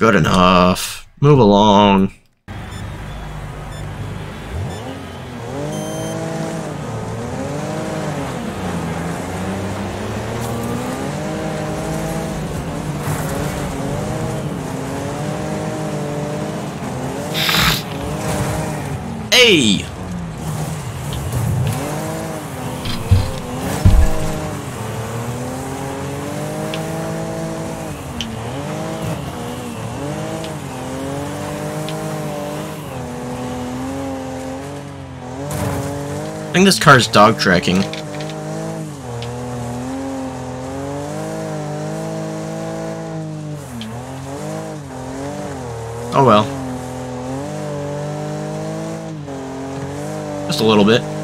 Good enough. Move along. Hey! I think this car's dog tracking. Oh well. Just a little bit.